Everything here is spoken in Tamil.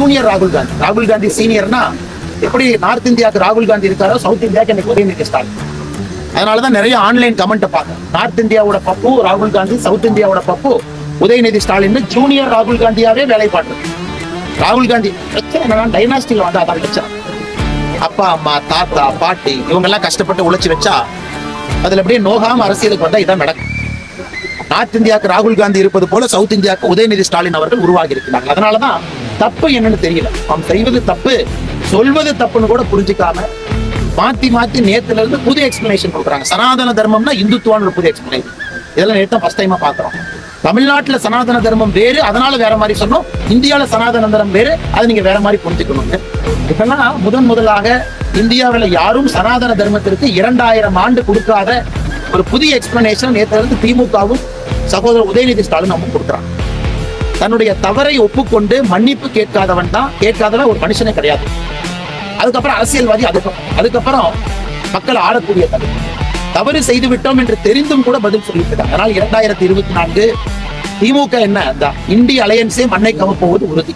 ஜூனியர் ராகுல் காந்தி ராகுல் காந்தி சீனியர்னா எப்படி நார்த் இந்தியாவுக்கு ராகுல் காந்தி இருக்காரோ சவுத் இந்தியாவுக்கு எனக்கு உதயநிதி ஸ்டாலின். அதனாலதான் நிறைய ஆன்லைன் கமெண்ட் பார்க்கறேன். நார்த் இந்தியாவோட பப்பு ராகுல் காந்தி சவுத் இந்தியாவோட பப்பு உதயநிதி ஸ்டாலின் ஜூனியர் ராகுல் காந்தியாவே வேலை ராகுல் காந்தி பிரச்சனை என்னன்னா வந்து அதான் பிரச்சனை. அப்பா அம்மா தாத்தா பாட்டி இவங்க எல்லாம் கஷ்டப்பட்டு உழைச்சி வச்சா அதுல அப்படியே நோகாம அரசியலுக்கு வந்தா இதான் நடக்கும். நார்த் இந்தியாவுக்கு ராகுல் காந்தி இருப்பது போல சவுத் இந்தியாவுக்கு உதயநிதி ஸ்டாலின் அவர்கள் உருவாகி இருக்கிறாங்க அதனாலதான் தப்பு என்னன்னு தெரியல. அவன் செய்வது தப்பு சொல்வது தப்புன்னு கூட புரிஞ்சுக்காம மாத்தி மாத்தி நேத்துல இருந்து புது எக்ஸ்பிளனேஷன் கொடுக்குறாங்க. சனாதன தர்மம்னா இந்துத்துவான்னு ஒரு புது எக்ஸ்பிளனேஷன் இதெல்லாம் நேற்று ஃபர்ஸ்ட் டைமா பாக்குறோம் தமிழ்நாட்டுல சனாதன தர்மம் வேறு அதனால வேற மாதிரி சொன்னோம். இந்தியாவில சனாதன தர்மம் வேறு அதை நீங்க வேற மாதிரி புரிஞ்சுக்கணுங்க இப்பெல்லாம் முதன் முதலாக இந்தியாவில் யாரும் சனாதன தர்மத்திற்கு இரண்டாயிரம் ஆண்டு கொடுக்காத ஒரு புதிய எக்ஸ்பிளனேஷன் நேற்று இருந்து திமுகவும் சகோதரர் உதயநிதி ஸ்டாலின் அவங்க கொடுக்குறாங்க. தன்னுடைய தவறை ஒப்புக்கொண்டு மன்னிப்பு கேட்காதவன் தான் கேட்காதவன் ஒரு மனுஷனே கிடையாது. அதுக்கப்புறம் அரசியல்வாதி அதுக்கப்புறம் அதுக்கப்புறம் மக்கள் ஆளக்கூடிய தவறு தவறு செய்து விட்டோம் என்று தெரிந்தும் கூட பதில் சொல்லிட்டு அதனால் இரண்டாயிரத்தி இருபத்தி நான்கு திமுக என்ன? இந்த இந்திய அலையன்ஸே மண்ணை கவப்போவது உறுதி.